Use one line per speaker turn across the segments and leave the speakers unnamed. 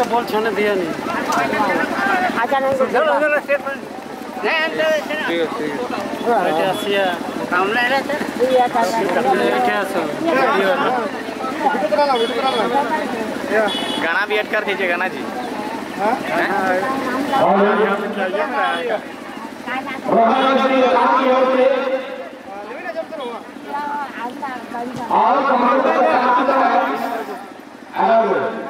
तो बॉल छूने दिया नहीं। आजा नहीं चलो बेटे आसिया बेटे आसो
गाना भी ऐड कर दीजिए गाना जी
रोहन श्री राम की ओर से और कमांड का चुका है और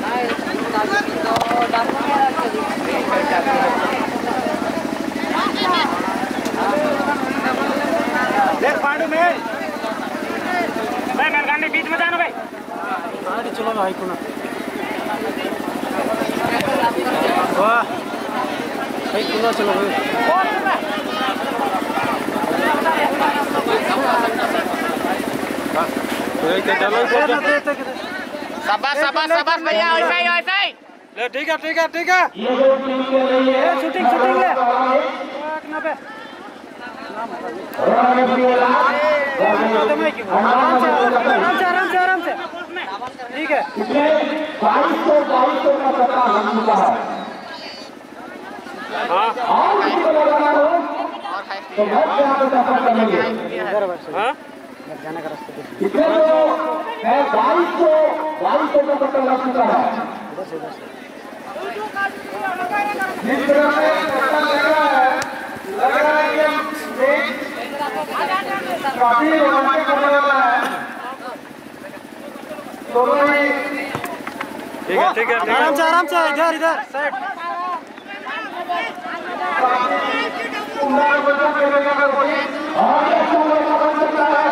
देख पांडू में। भाई मेरे बीच में जाना भाई
गाड़ी चलो भाई। को ना वाह भाई कुना चलो भाई
शाबाश शाबाश शाबाश भैया ऐसा ही ऐसा ही।
ले ठीक है ठीक है ठीक है
है
शूटिंग शूटिंग ले आराम से आराम से आराम से ठीक है
है किसी को हो तो
हाँ
इसमें जो है बाईस सौ बाईस सौ का सट्टा लग चुका है जिस तरह से सट्टा लग रहा है लग रहा है कि हम काफ़ी रोमांचक होने वाला है दोनों ही
ठीक है ठीक है आराम से आराम से इधर इधर। साइड
सुंदर बच्चों के लिए अगर कोई और अच्छा लड़का बन सकता है।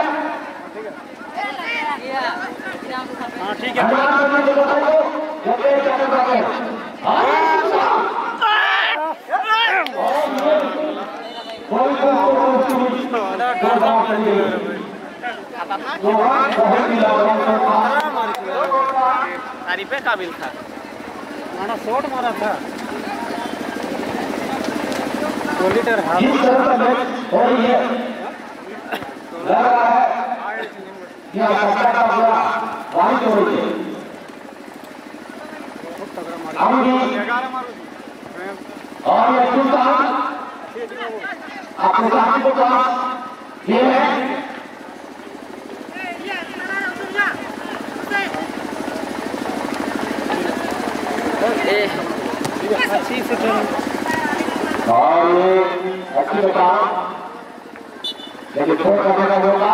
हाँ ठीक है
हनुमान मंदिर को बताइए जब ये क्या करता है कोई कोई जोरदार करिए जो हाथ बहुत ही लाभदायक था
तारीफे काबिल था
माना शॉट मारा था दो लीटर हाथ
जिस तरह का मैच हो रही है लग रहा है कि आप का पूरा बारिश हो रही है और ये अपने साथी को पास ये है।
अच्छी से
और ये अच्छी बता लेकिन छोड़ करने होगा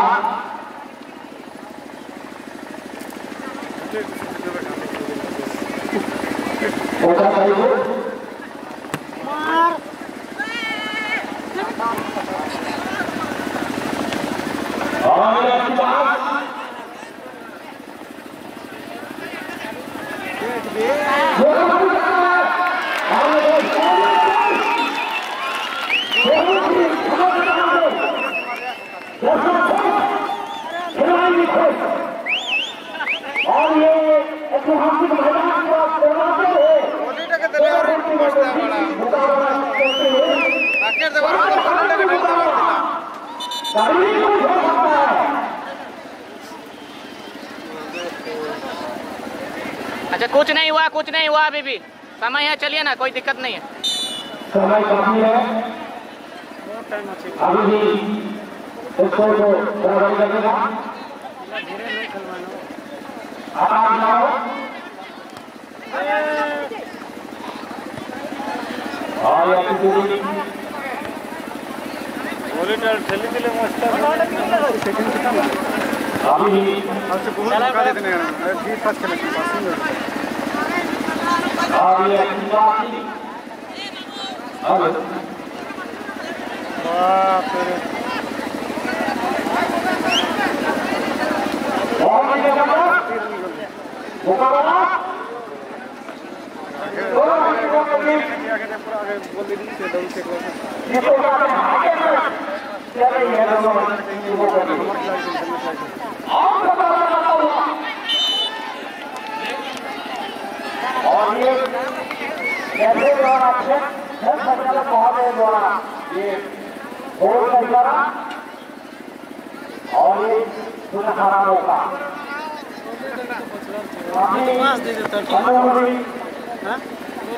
होगा सही हो और ये अच्छी बात और ये ऐतिहासिक मैदान को आप दौड़ाते हुए
अच्छा कुछ नहीं हुआ कुछ नहीं हुआ अभी भी। समय है चलिए ना कोई दिक्कत नहीं है।
समय काफ़ी है। अभी भी इसको लगेगा आराम और ये
ठेली मस्त हैं। अरे ठीक ठाक चले पासिंग
और ये अपनी बात हेलो
बाप रे
और नहीं देखा मुकाबला दोनों टीमों के बीच जिसको कहते हैं हाके में चल रही है दोनों टीमों के बीच और मुकाबला करता हुआ और ये कैसे द्वारा छह छह संचालक महोदय द्वारा ये गोल का इशारा और ये सुनहरा मौका काफी अनुभवी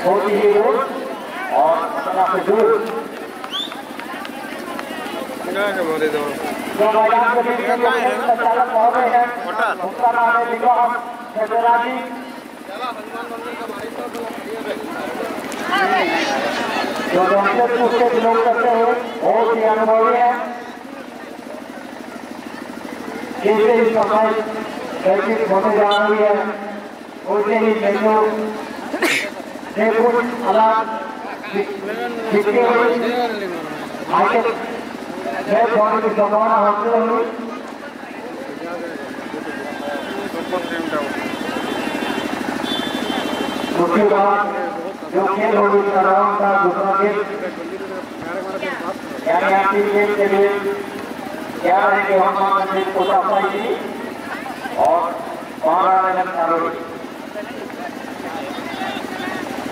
भी बहुत ही रोज और दूर। में जो खेल संचालक महोदय हैं? उनका नाम है विकास चंद्रा जी। जो डॉक्टर उसके बिलोंग करते हैं बहुत ही अनुभवी है। जैसे ही समय कैसी होने जा रही है वैसे ही मेन्यू से कुछ अलग दिखती हुई हाईटेक खेल होने की संभावना होती हुई उसके बाद जो खेल होगी राउंड का दूसरा खेल यानी आपकी खेल के लिए क्या रहेंगे हनुमान मंदिर कोटा पाई और बारह रन आरोही उन दोनों
मिस्टेक है
टीमों को निर्देशन का निवेदन है कि आप अपना करियर को प्रयास में रहेंगे
मैं बोले सर मैं टारगेट को सर एडली मैं रोही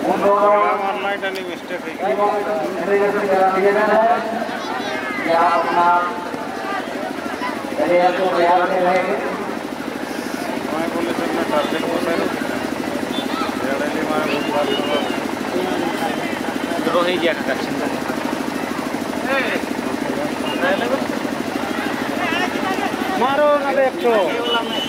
जी का चिंता मारो ना देखो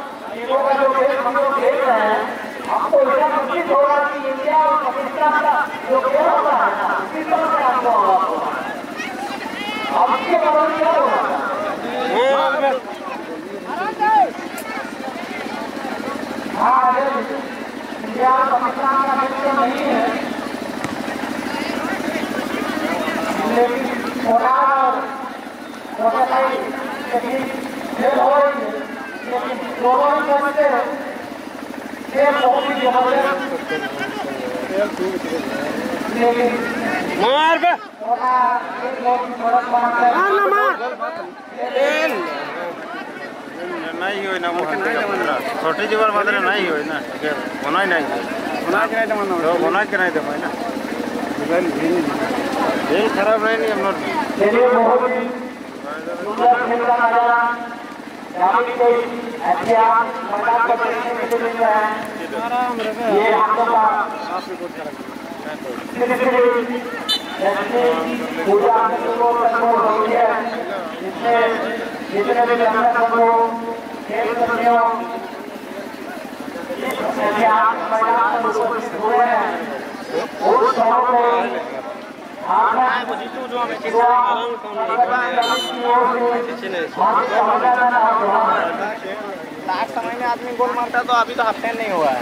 ज़बरदस्त जो हमारी टीमों के होते नहीं तो तो होता तो होता जो खेल हम लोग देख रहे हैं हमको ऐसा प्रतीत हो रहा है कि इंडिया और पाकिस्तान का जो खेल होता है ना उसी तरह से हमको अनुभव हो रहा है अब इसके में क्या हो रहा है इंडिया और पाकिस्तान का खेल तो नहीं है लेकिन पोलार और मोटरसाइकिल के बीच खेल हो रही है लेकिन दोनों ही बचते हैं खेल बहुत ही ज़बरदस्त लेकिन
मार बे
पोलार एक बहुत ही सड़क बनाकर
नहीं हुई ना वो छोटी जीवन मात्र नहीं हुई ना होना ही नहीं होना के नहीं तो होना के
का के देखने के मिल रहा है ये का श्री श्री लक्ष्मी पूजा को संभव होती है इसमें जितने भी जनता संघों खेल कर्मियों मैदान हुए हैं उस समूह में आपने
लास्ट समय में आदमी गोल मारता तो अभी तो हाफ़ टाइम नहीं हुआ है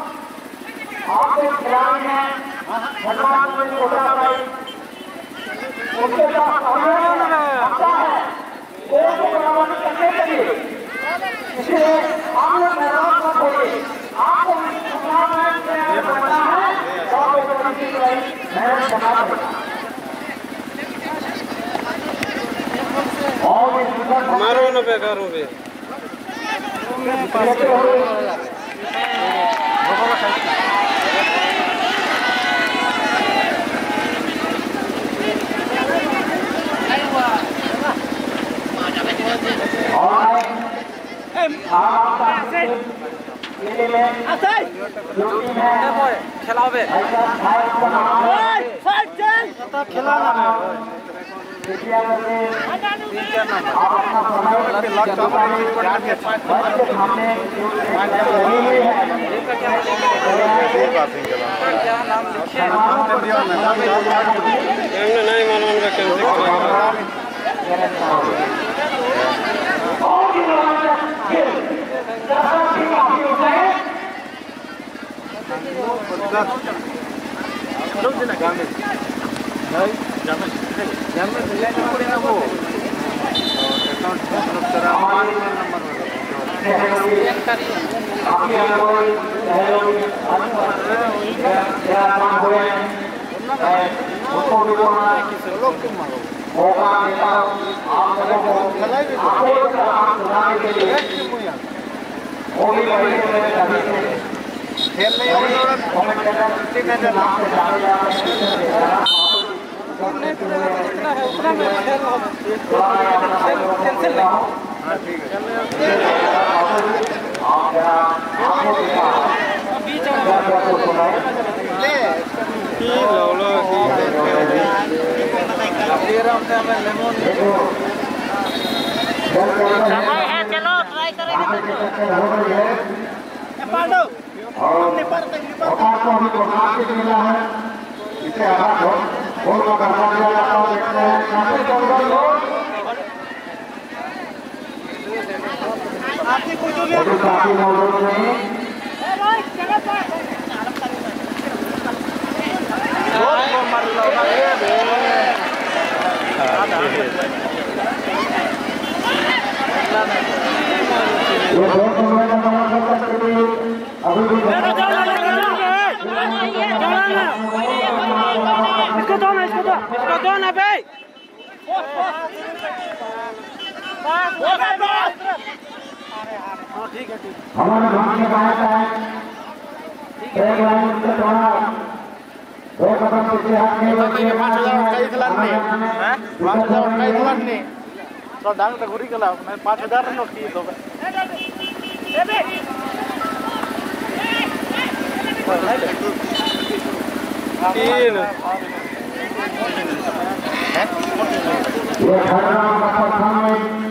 खिलाड़ी हैं भगवान में छोटा भाई उनके साथ अच्छा है वो तो बराबर करने के लिए इसलिए आप लोग मैदान में खोलिए आपको में बनना है एक कमेटी की मेहनत करना पड़ेगा और
मारो न बेकार हो बे
और आप आपका ये में ड्यूटी में
खिलावे
फाइट चल पता खिलाना है मौका देता हूँ आप लोगों को आपको सुनाने के लिए वो भी बड़ी सभी से कमेंटेटर नाम से जाने जाते
समय है चलो ट्राई
इसे आधा बहुत बहुत करना दिया जाता है देखते हैं। काफ़ी कमज़ोर लोग काफ़ी मौजूद नहीं। ये दो कमरे का समर्थन करते हुए अभी भी
इसको दो ना इसको दो इसको दो ना भाई
का है एक लाइन से थोड़ा दो कदम पीछे हटने पाँच हज़ार
तो डांग तो तीन
ये खड़ा में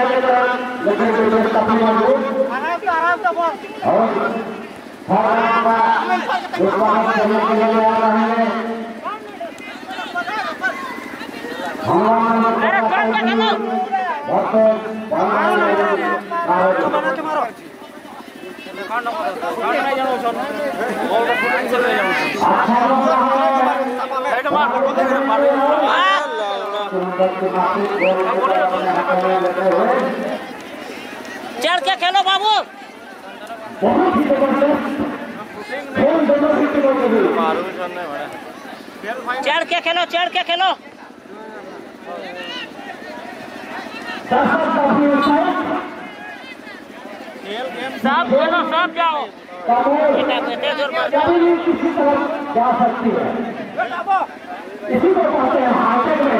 लोगों का चाहिए तो लेकिन जो काफ़ी मज़बूत
आराम से आराम से बोल
और हर का एक बार करने के लिए आ रहे हैं हमारे
अरे चढ़ के खेलो बाबू।
बहुत ही ज़बरदस्त
चढ़ के खेलो, चढ़ के खेलो। सब खेलो सब जाओ।
जा सकती है इसी को कहते हैं हार्टेड में।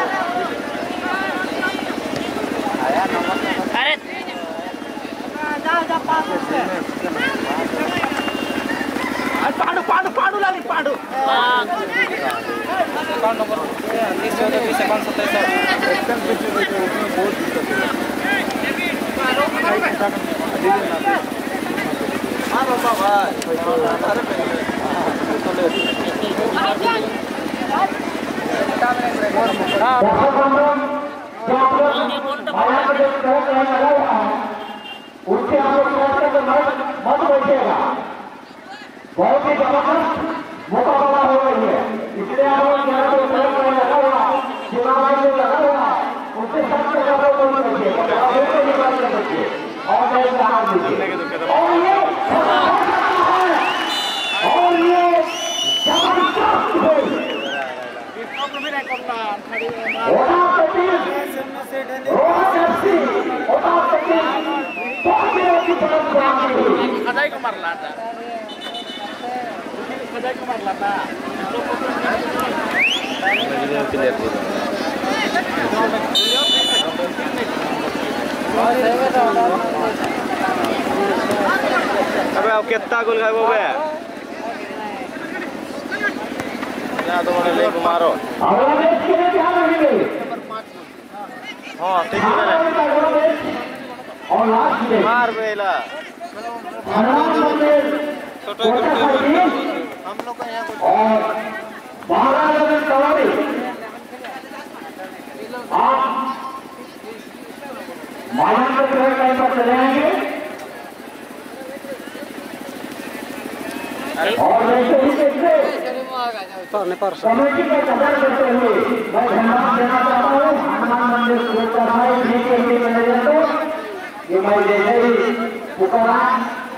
పాడు పాడు పాడు లాలి పాడు
हाँ,
दर्शक बंधु जो आप लोग माया में जो ट्रैक लाइन लगा हुआ है उससे आप लोग ट्रैक पे मत मत बैठिएगा बहुत ही ज़बरदस्त मुकाबला हो रही है इसलिए आप लोग यहाँ पे ट्रैक लाइन लगा हुआ है चुनाव आयोग जो लगा हुआ है उससे सबसे ज़्यादा लोग बैठिएगा आप लोग को निकाल कर बचिए और मैं कहा दीजिए और ये और ये ज़बरदस्त गोल
खदाई को मार लाता खदाई को
अबे अब कितना गोल खाए वो बे यहाँ तो बड़े लेको मारो। हाँ ठीक है। मार बेला।
और महाराज कवाड़ी आप मालूम ट्रैक पर चले आएँगे और वैसे ही देखते कमेटी का कदर करते हुए मैं धन्यवाद देना चाहता हूँ हनुमान मंदिर सुरक्षा भाई जी के मैनेजर को कि मैं जैसे ही पुकारा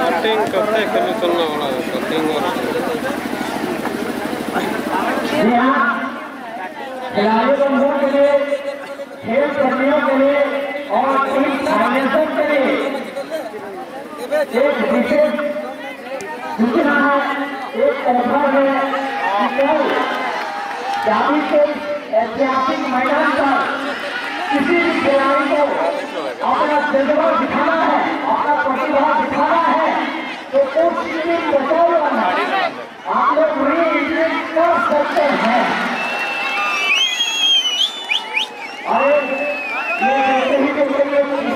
कटिंग करते करने चलना वाला है कटिंग और
जी खिलाड़ी बंधुओं के लिए खेल कर्मियों के लिए और टीम फाइनेंसर के लिए एक विशेष सूचना है एक ऑफ़र है कल जावी के ऐतिहासिक मैदान पर किसी भी खिलाड़ी को अपना जज्बा दिखाना है अपना प्रतिभा दिखाना है तो उस आप लोग कर सकते हैं। अरे, ये कहते ही तो कहते